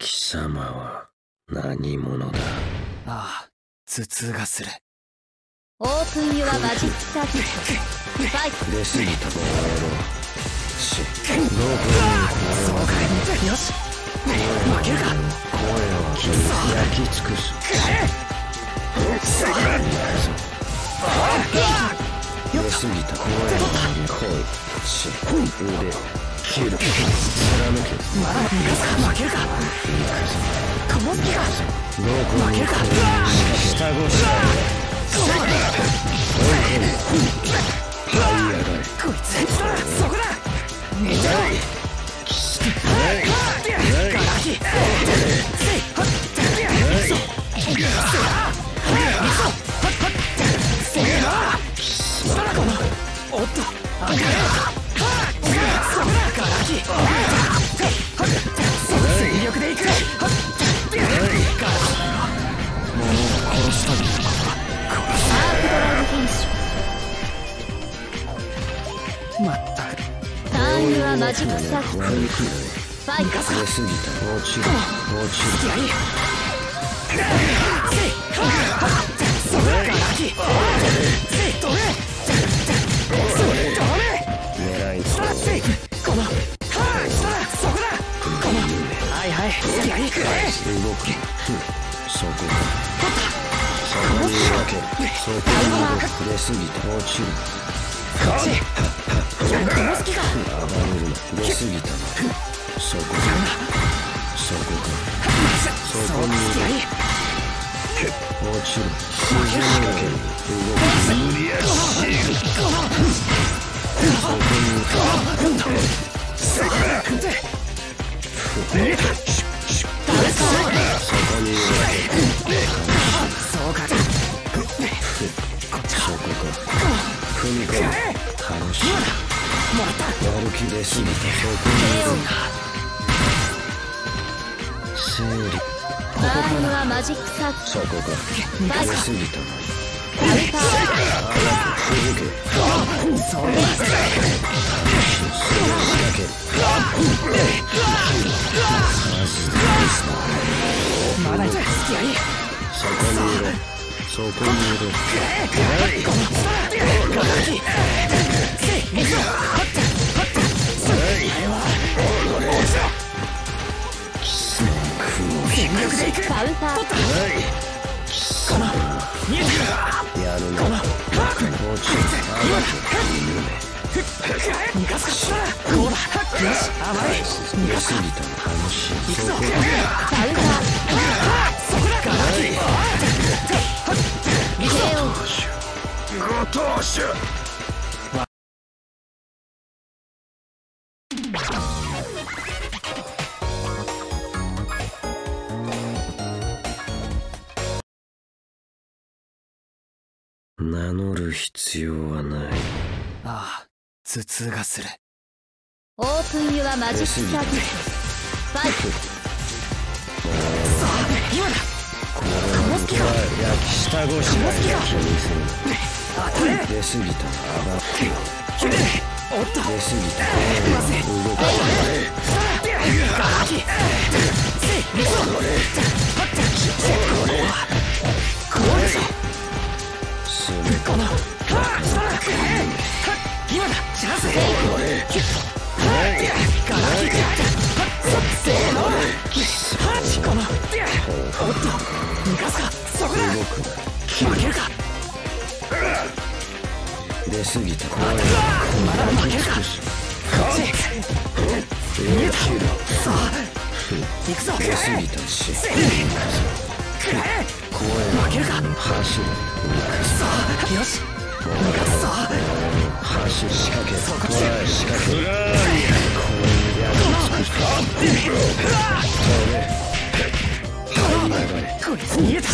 貴様は何者だ？ああ頭痛がする。オープンユアマジックサーキットファイト出過ぎたとやろうしどこにそうかよし負けるか声を焼き尽くす出過ぎた声を声し。腕切るか負けるかこの隙かどこに負けるか下ごしそうだ這い上がれこいつそこだ寝てろガラキせいはっそうせいはしたらこのおっとあかんそこだガラキその全力でい。く物を殺したりアークドライブフィニッシまったくターンユアマジックサーキット悪くない。ファイト出過ぎた落ちる落ちるやり動くそこかそこに分けるそこに出過ぎた落ちるこっちこの隙か暴れるな出過ぎたなそこかそこかそこにやり落ちる沈みかける動く無理やしそこにいそうかそこか踏み込む楽しいもらったやる気出すぎてそこに。マジックサーキッそこか。トファイト出すぎたなカウンター続けそうだ仕掛けるまだやりそこにいろそこにいろガラキせい水をはってはってそれは全力でいくカウンターやるな。落ちる逃がすかこうだよし甘い逃がす出すぎたな楽しこカウンタそこだガラキー KO ご当主名乗る必要はない。ああ頭痛がする。オープンユアマジック。サーキットファイトさあ今だ。この隙か焼き下ごしらえ気にする当たれな出過ぎたな暴っておっと出過ぎたまずい動すべてこのはあしたらはっ今だチャンスガラキせーのはちこのおっと逃がすかそこだ動く負けるか出過ぎたまだ負けるかを見えたさあ行くぞ出過ぎたしせいくらえ負けるか走るさあよしす。ぞ走る仕掛け。そうかトライ仕掛け声やり尽くすこい。つ逃げた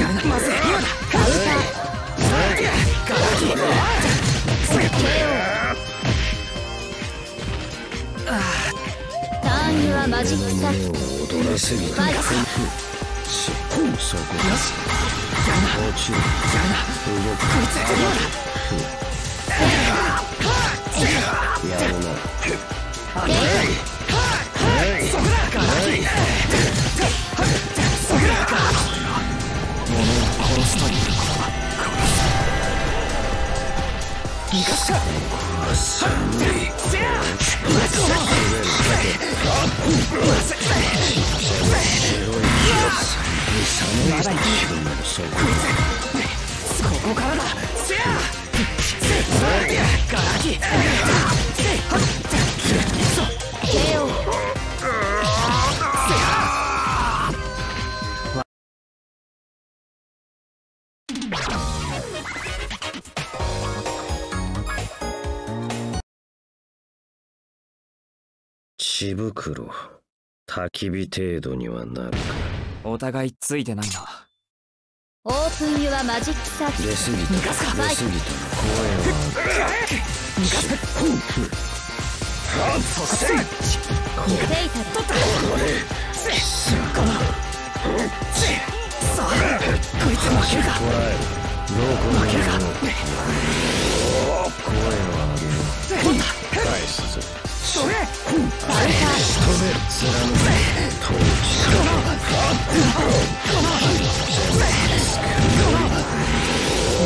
やるなまずい。今だカウンターガラキターンユアマジックサーキット踊らせぎたファイトしそこよしやな。落ちるやな。動くこいつ今だやるな。あれそこだガラキそこだ物を殺すということだ逃がすかせやこまだい KO 血袋。焚き火程度にはなるか。お互いついてないな。オープンユアマジックサーキッ出過ぎた。出過ぎたの声は逃がすそこせトフェイタル取ったこのさあこい。つ負けるかどこにい。るの声を上げろ取った返すぞそれバルカ仕留める貫く統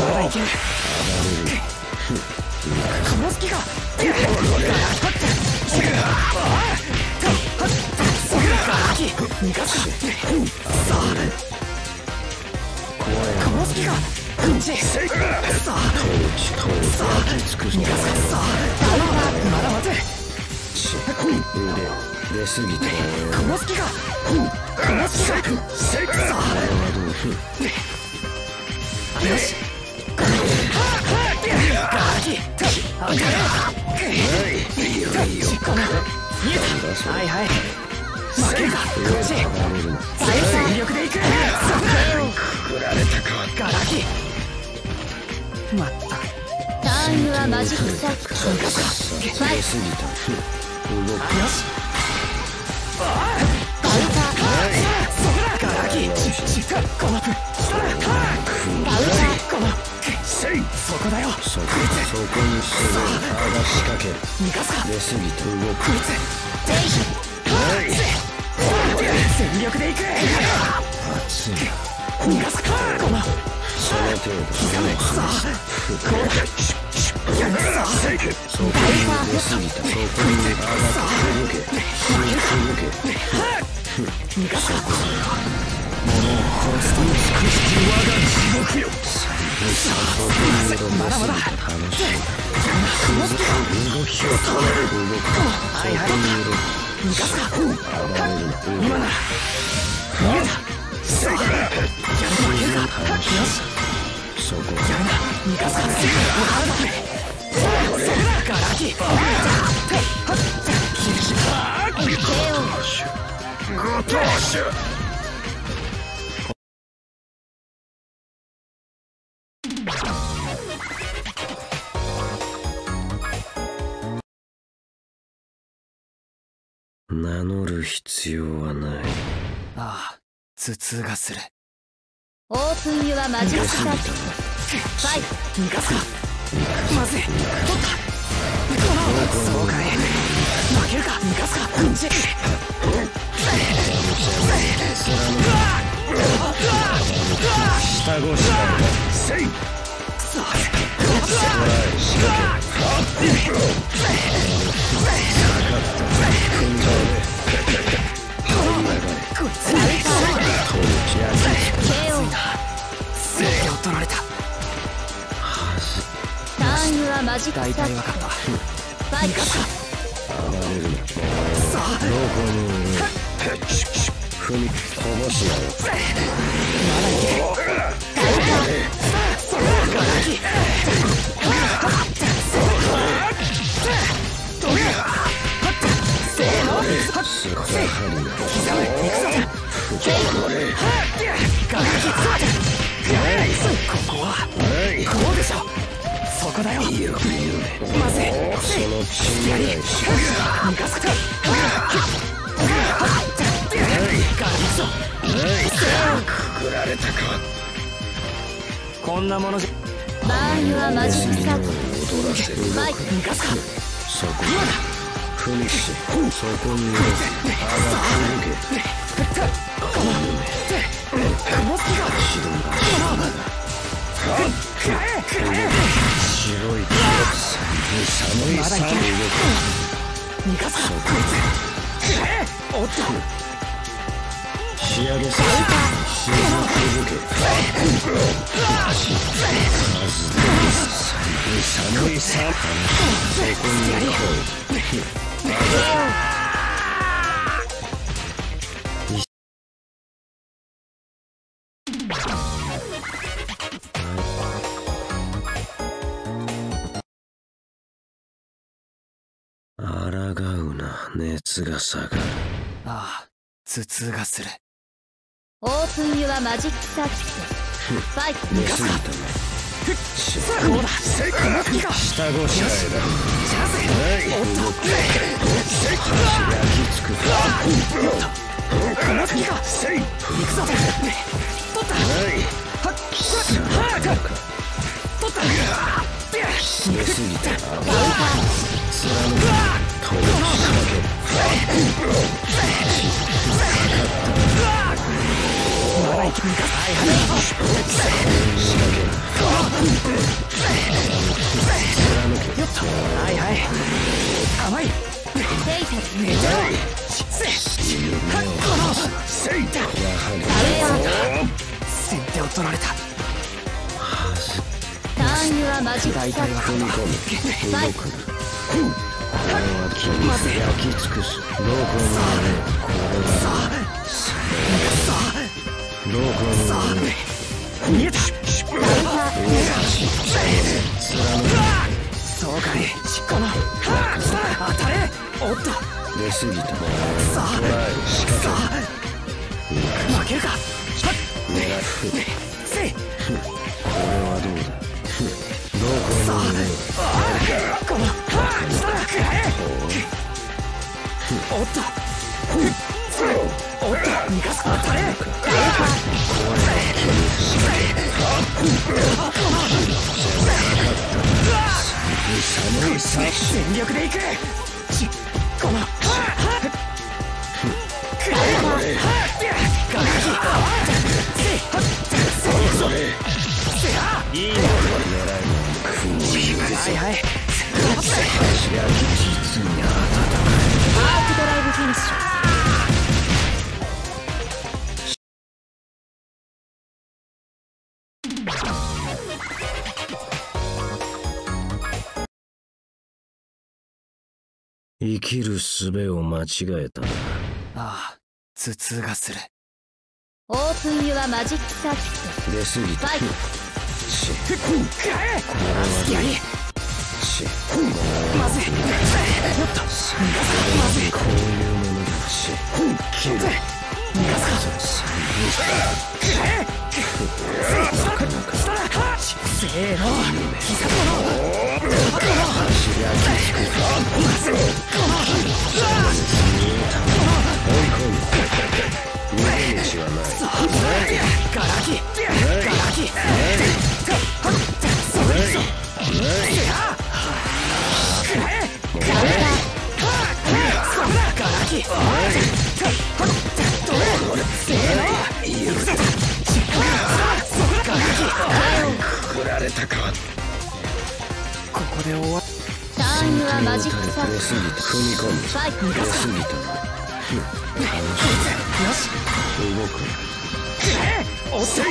まだいけるこの隙が逃がすかさあこの隙がこっちさあ治統治尽くすさあまだ。待て腕出過ぎたこの隙がこの隙がさあ俺はどうよしはいはい負けるかこっち全力でいくくられたかガラキまったターンユアマジックサーキット。ファイ出過ぎた動くよしバルカそこだガラキこのバルカこのそこだよそこそこにすぐあが仕掛ける逃がすか出過ぎた動くこいつ全力でいく熱い逃がすかこのその程度さあこうやるさそこに出過ぎたそこに上がって続け続け逃がすか物を殺すという我が地獄よまだまだ楽しい動きを止める動くはいはい逃がすか暴れる今なら逃げたさあやる。と負けるかよしそこやるな逃がすかお名乗る必要はない。ああ頭痛がする。オープンユアマジックサーファイ逃がすかまずい取ったこのそうかい負けるか逃がすかこっち下ごしらえさあこいを取られたターンユアマジック大サーキット体分かったファイさあどこにいる踏みしやろガラキすっかはりなガラキここはこうでしょそこだよ。まずいその血ぐらい逃がすかガラキぞくくられたかこん。なものじゃバーンユアマジックサー踊らせるファイ逃がすかそこにいるあが続けこのこの隙が指導がくらえくらえ白い手寒い寒い動逃がすかこいつくらえおっとく仕上げさせ沈続け寒い寒い寒いそこに行こう熱が下がる。ああ頭痛がする。オープンユアマジックサーキットファイト出過ぎたなそうだこの隙が下ごしらえだチャンスおっと焼き付くこの隙が行くぞ取ったはっはっ取った出過ぎたな貫く飛び仕まだ生き抜かはい。はい。よっとこれは君に焼き尽くすどこにあれこれがどこにあれ見えたカそうかいこのはっさあ当たれおっと出過ぎたさあトライ仕掛さあ負けるかはっけ狙うせいこれはどうだ？いるこのはっさあくらえおっとおっと逃がす当たれ寒いさ全力でいくちこのはいはい。はいはい実にアークドライブフィニッシュ生きる術を間違えたな。ああ頭痛がする。オープンユアマジックサーキッ出過ぎたトファイトし。くらえ好きやりしまずいよっとまずいこういうものだし切る逃がすかくらえせーの膝このまずいこの逃げ道はないガラキガラキアマジックサーキッ出過ぎた踏み込む出過ぎたなよし動く。おせい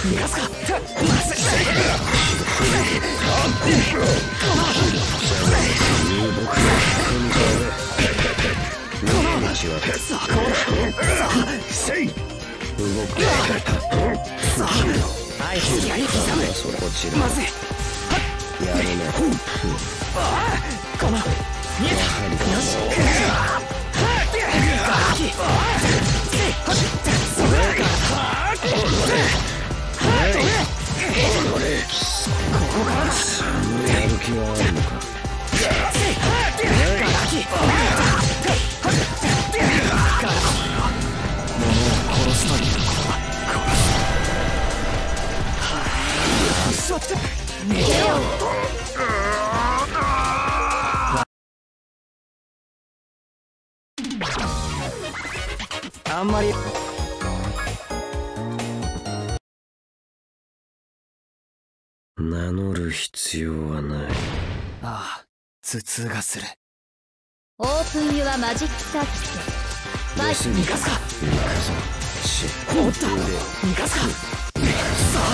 逃がすかまずい動く。まずいやるねこの見えたよしガラキそれがここからだやる気はあるのかガラキ殺したり殺す逃げあんまり。名乗る必要はない。ああ頭痛がする。オープンユアマジックサーキットファイ出過ぎた。逃がすか行くぞしおっと逃がすかさ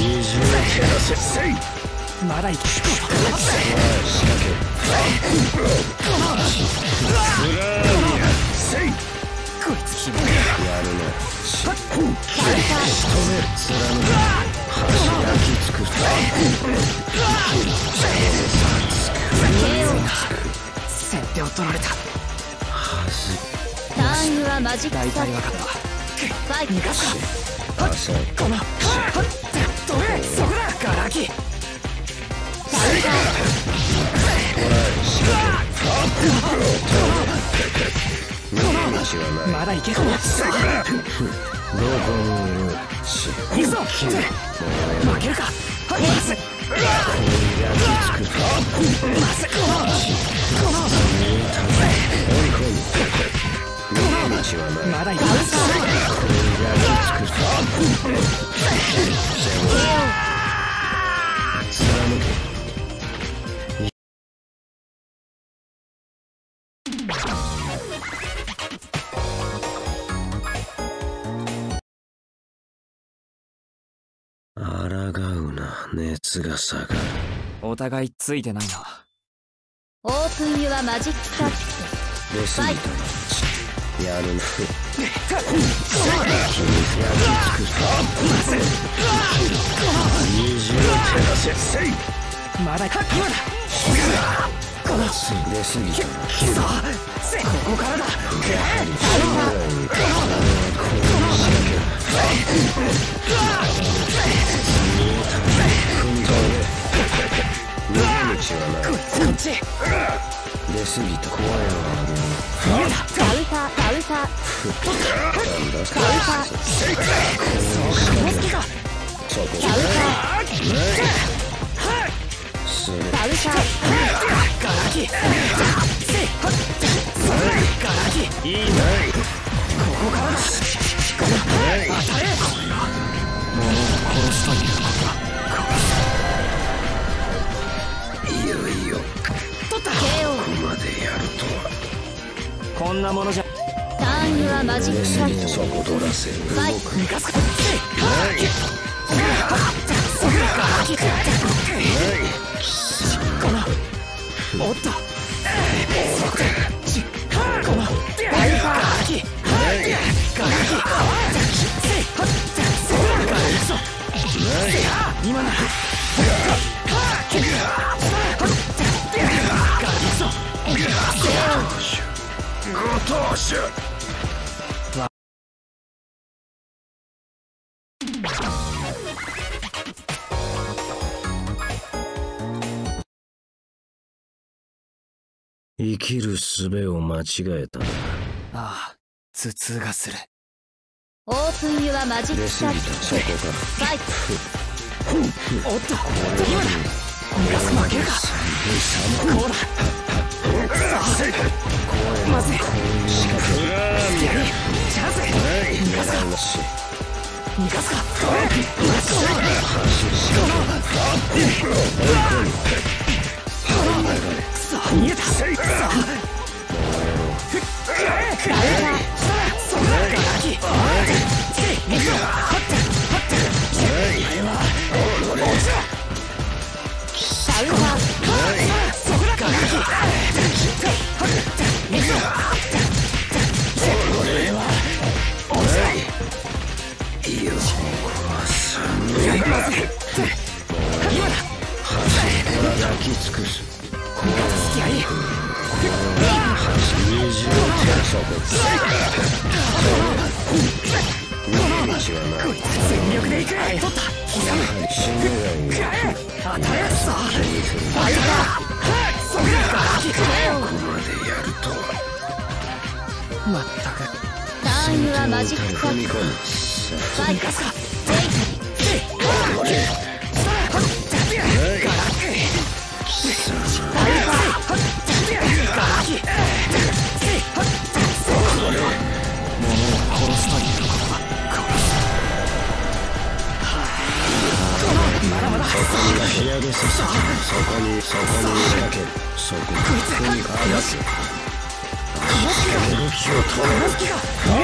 二重蹴らせせいあまだいけせいやこいつ暇るなしカウンター貫く箸焼き尽くす KO 先手を取られたはずターンユアマジック大体分かったファイ逃がすこのそこだガラキまだいけるなさあどこにいる行くぞ負けるかはいまず焼き尽くす。まずこのこの追い込む道はないまだいける焼き尽く貫けな熱が下がるお互いついてないな。オープンユアマジックサーキッ出過ぎたなやる。な二重照らせせいまだ今だこのさ出過ぎたなあせここからだ逃げ道はない出過ぎた声を逃げたトカウンターカウンターなんだカウンターそうかそこカウンターカウンターガラキガラキいいないここからだ。この当たれもう殺すというこ取った。ここまでやるとは。こんなものじゃ。ターンユアマジック。出サーキットそこ取らせるファイ逃がすかせはいそれガラキこのおっとそこでこのガラキガラキせはっそれガラキ今ならご当主生きる術を間違えたな。ああ頭痛がする。オープンユアマジックそこかファイトおっと今だ逃がす負けるかこうだまずいやりチャンス逃がすか逃がすかさあ逃げたさあそんなガラキせい行くぞカウンターそこだガラキこ逃げ道はない全く取った刻む死ぬがいい当たれさああいたそこまでやるとまったく。ターンユアマジックサートファイト逃がすかセイタリガラクカウンターそこにそこに仕掛けるそこにここに放つ動きを止めるこの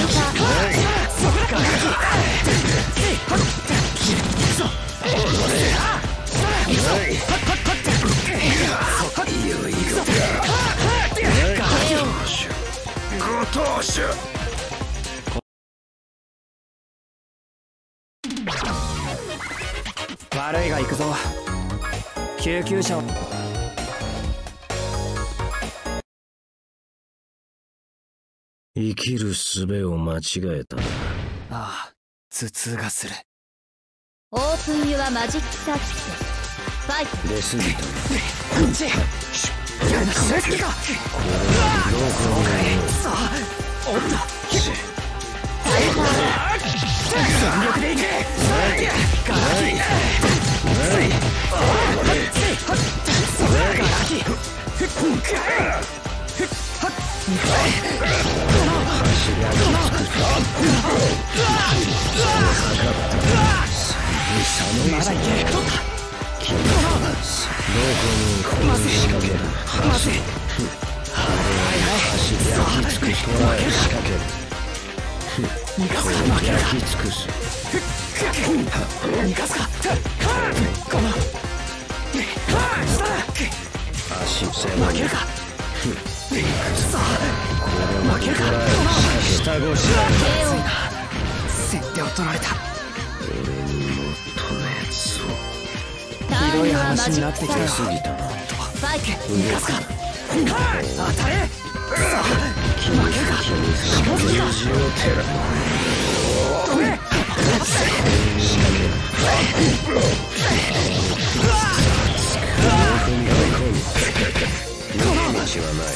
動き悪いが行くぞ。救急車を。生きる術を間違えた。ああ頭痛がする。オープン。ユアマジックサーキットファイト出過ぎたこっちやなこれ好きかそうかさあおっと全力でいけガラキガラキふっふっまだいける。どこにこの仕掛けるまずい走り焼き尽くし捉え仕掛ける逃がすか負ける焼き尽くす逃がすかこの足負けるかさあ負けるか下ごしらえ KO 先手を取られたひどい話になってきた。ぎたなトファイト逃がすか当たれさあ負けるか近づくか虹を照ら道はない。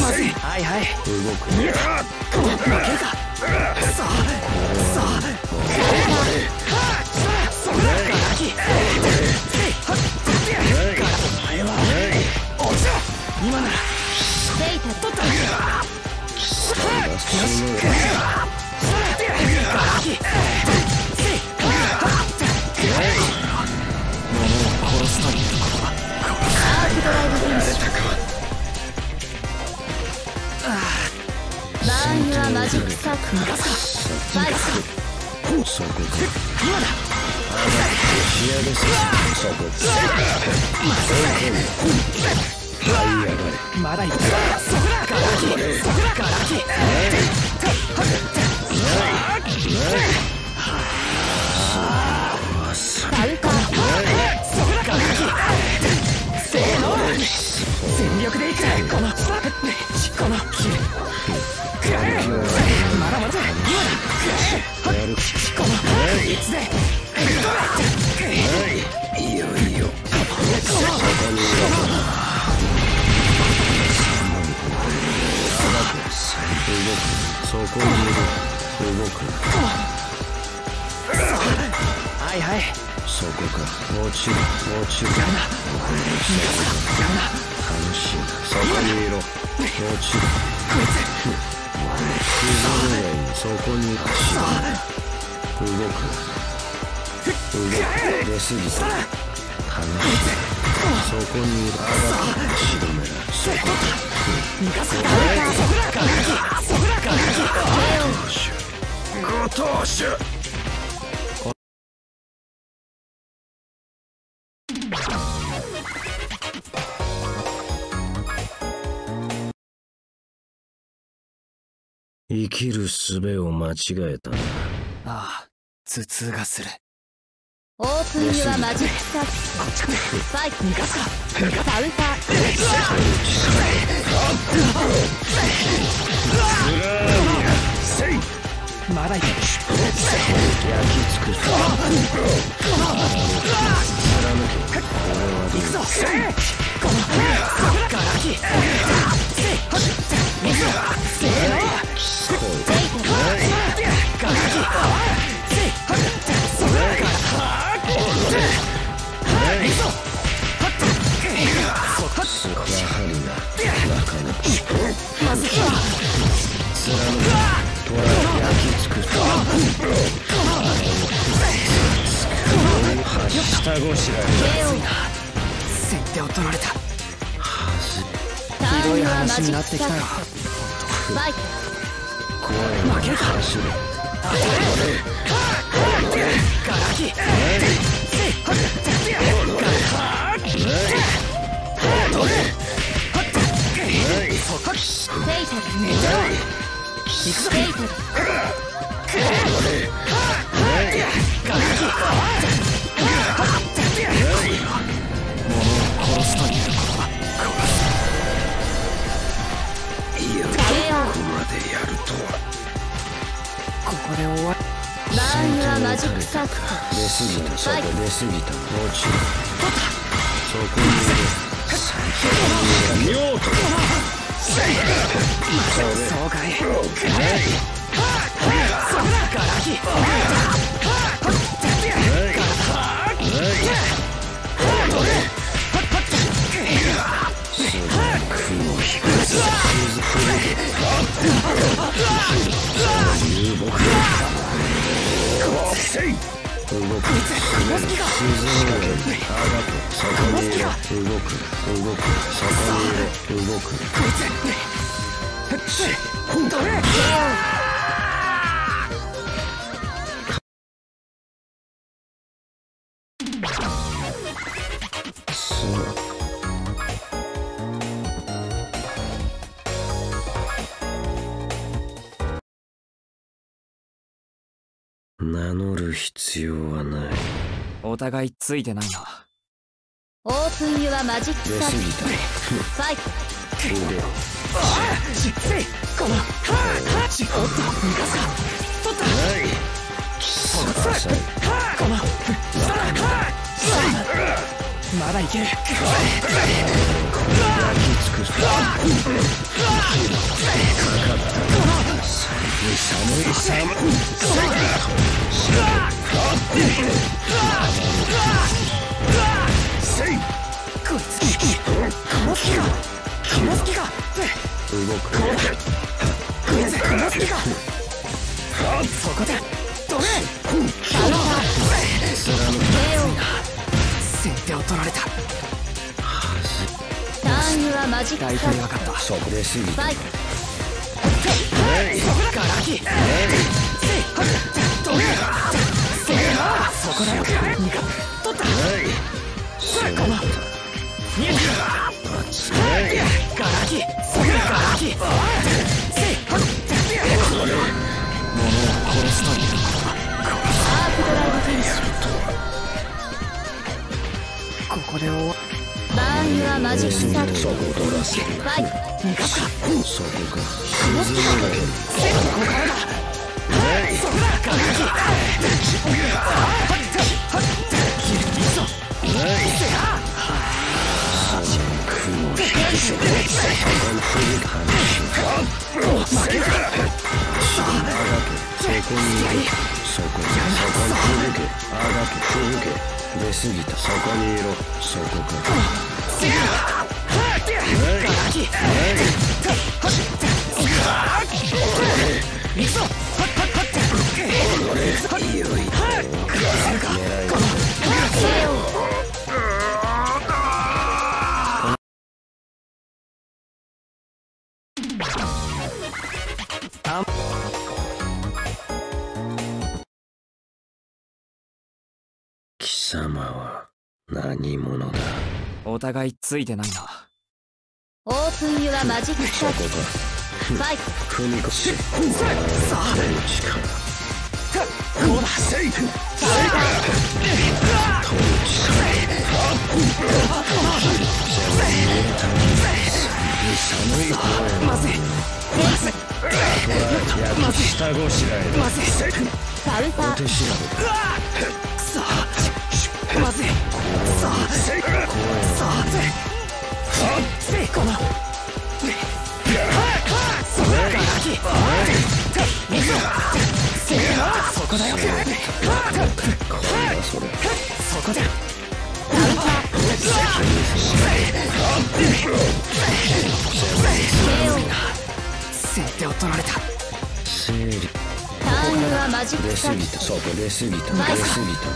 まずいはいはい。動く。負けるかマジックサーキットファイトそこか今だ仕上げさせそこはい上がまだいくそこだいくこいつでいよいよそこにいる。動くはいはいそこか落ちる。落ちる。やる。なやる。な楽しいなそこにいろ落ちる。こいつ崩れないそこに走る。動く動く出過ぎた楽しいそこにいる仕留めらそこだ逃がすかそこだガラキそこだガラキご当主生きる術を間違えたな。ああ頭痛がする。オープンユアマジックサーキットファイト逃がすかカウンターまだいけ焼き尽くす行くぞこのガラキせーのガ焼き尽くす走った。下ごしらえ KO 先手を取られたひどい話になってきたよファイト声を走る。ガラキフェイでやるとは。ここで終わバーンユアマジックサークト出過ぎたそこはい出過ぎた。もちろん。そこにいる見ようとそうかいガ動くそこにいる動く取れ名乗る必要はないお互いついてないな。オープンユアマジックサファイト。腕このちおっと逃がすか取った浅いこのまだいけるきつく寒い寒いこの隙がこの隙が動くこいつこの隙がそこで取れ KO 先手を取られたターン。ユアマジック大サーク体分かったそこで過ぎたトファイトガラキ取れそこだよニカ取ったこの見えてるガラキガラキせいこれ物を殺すというアークドライブフィニッシュここで終わバーンユアマジックサークそこを取らせるファイ逃がすかそこか沈むがここからだ。そこそこにい。るそこそこに続けあがけ続け出過ぎたそこにいろそこか KO 貴様は何者だ？お互いついてないな。オープンユアマジックサークト。ここかファイト。踏み込し。さあ力？こうだ寒い。まずい。焼き下ごしらえだまずい。カウンター手調べだくそまずい。さあさあせい。このそこだガラキいくぞせいそこだよそこだ先手を取られた整理ターンユアマジックサークト過ぎたそこ出過ぎた出過ぎた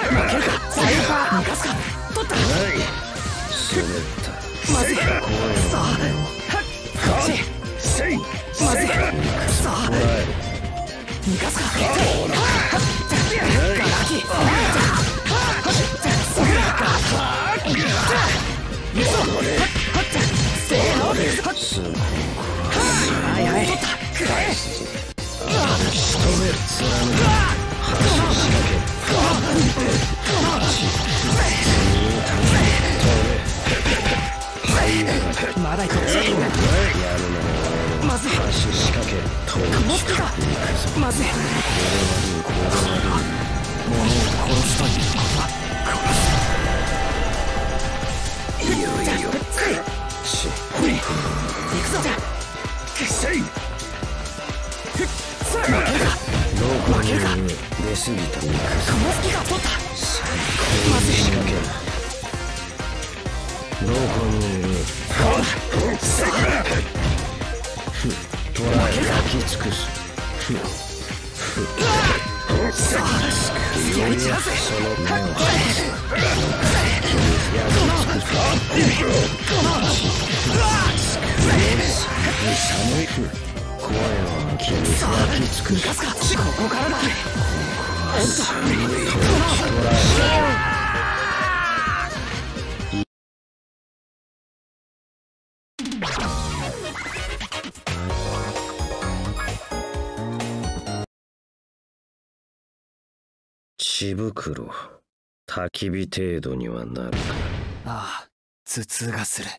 負けるかサイファー逃がすか取ったはい滑ったまずいさあはっこっちせいまずいさあ捕らえ逃がすかはっガラキはっそれガラキいくぞはっせーのはっるすぐはいはい取ったくらえ仕留める貫く橋仕掛けまだこっちやるのまずい橋仕掛け通るモスクがまずい物を殺すということは殺すいよいよし行くぞ。せいさあ負けかどこにいる出過ぎた肉モスキが取ったまず仕掛けどこにいる捕らえ焼き尽くすさあやりちゃうぜその目を寒い声を切り焼き尽くす逃がすかここからだおっと血袋。焚き火程度にはなるか。ああ頭痛がする。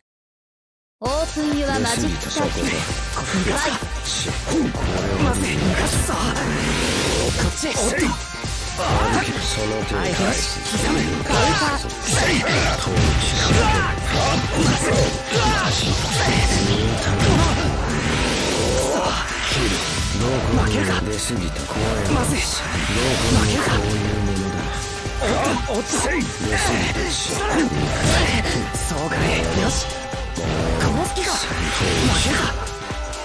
オープンユアマジックサーキュここれはまずい。逃がすぞこっちおっとその手をはいよし刻むカウンター統治しどこにも出過ぎた怖いまずいどこにおっとおっと出過ぎたしそう。かいよしこの隙が負けるか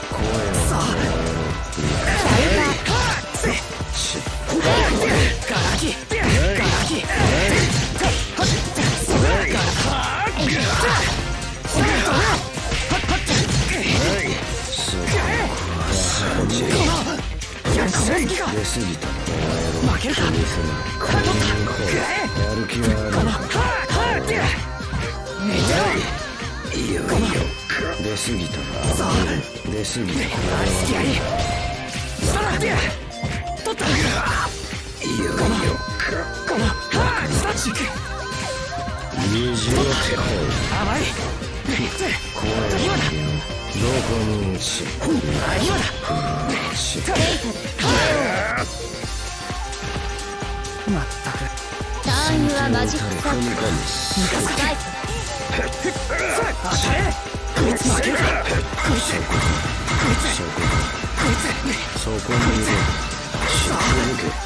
怖いさあガラキガラキそれガラやこの隙が出過ぎた。負けるか？気にするこのやる気はあるこのはあっていいよいよ出過ぎたなさあ出過ぎたナイスやりさらって取ったいよいよこのはあスタッチ虹の手本甘い怖い今だどこにしあ今だンユアマジックサーキュ踏み込むスパイ当たれこいつ負けるかこいつこいつそここいつそこにいる。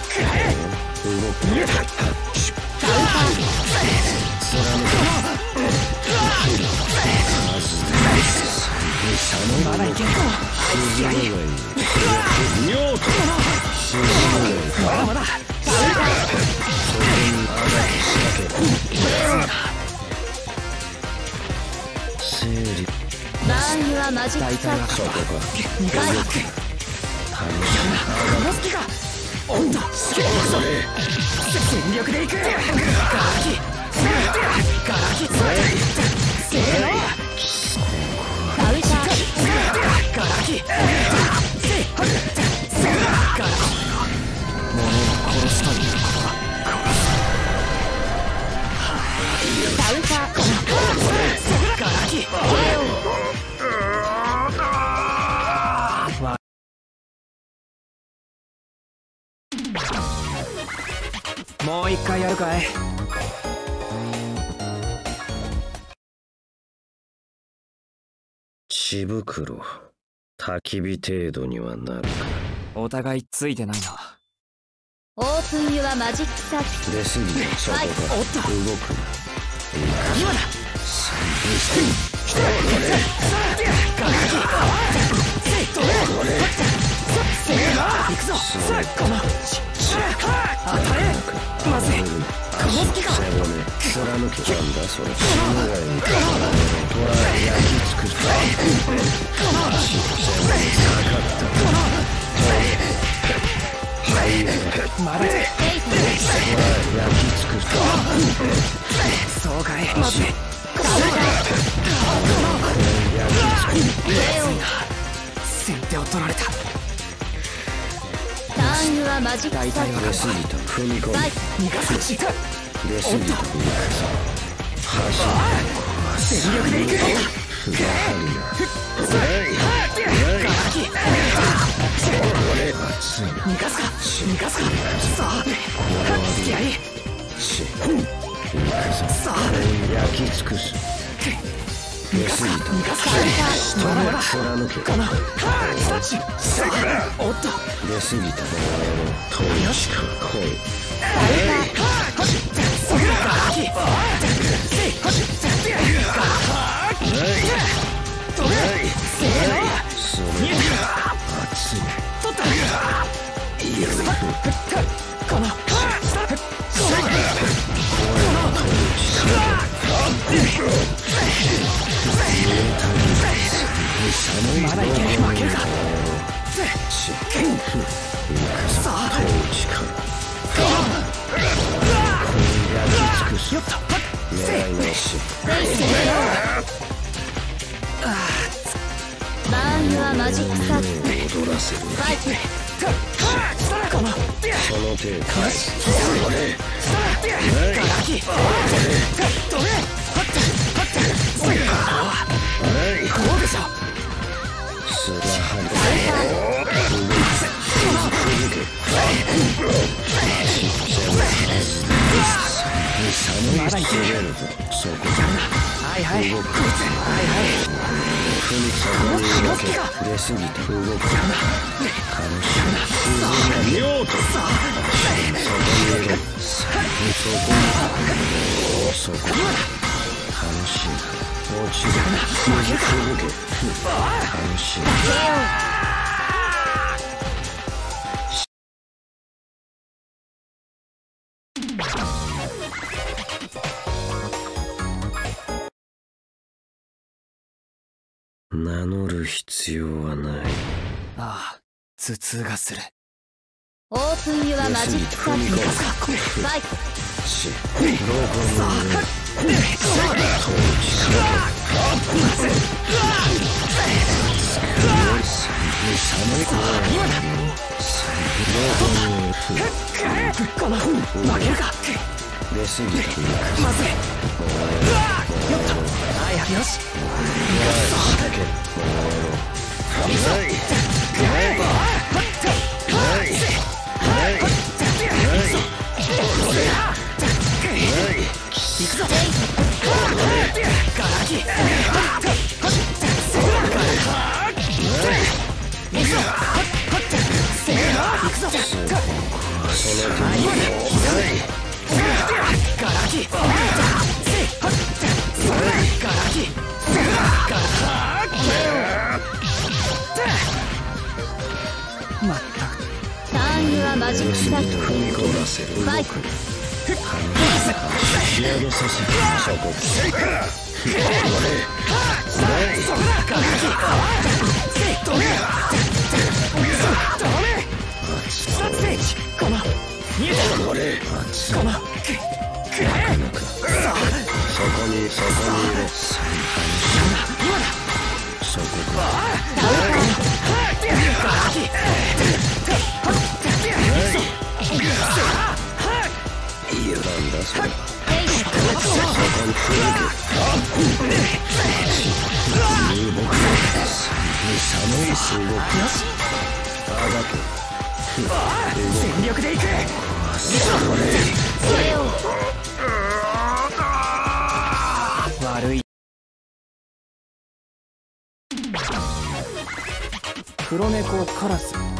くらえ動く逃げたまだいけるかナイスやり妙とまだまだ整理バーンユアマジックサーキュそこか逃がすかこの隙がおっと全力でいくガラキガラキせーのカウンターガラキせガラ物を殺すといもう一回やるかい。血袋焚き火程度にはなるか。お互いついてないな。オープンユアマジックサーキュ出過ぎたそこはいかおっと動く。な今だガラキせっとせーの行くぞこの当たれまずいこの隙か貫けなんだそれ死ぬがいい虎焼き尽くすかかったはいまるで虎焼き尽くすそうかいまず先手を取られたターンユアマジックサーキッ出過ぎた踏み込む出過ぎた走全力で行くるやはりな熱いな逃がすか逃がすかさあ付き合いし行くぞさあ焼き尽くす出過ぎた逃がすかまだまだ貫けこのさあおっと出過ぎたこの野郎遠いしか来い焼き尽くすよっ狙い直しバーンユアマジックサーキッ踊らせるファイトこのその程度ガラキ取れこうでしょすやはりまだいけるぞそこはいはいこいつはいはい踏みそこに動け出過ぎた動く楽しい見ようとそこにいろそこにそこ楽しい落ちる続け楽しい。名乗る必要はない。ああ頭痛がする。オープンユアマジックサーキットファイトしどこにいるこの負けるか出過ぎたまずいよっとはいはいよし行くぞ。ーマジックサーキットファイト仕上げさせるそこさてこの見えたこれ熱いこのそこにそこにいろそこか全力でいくそれを悪い黒猫カラス。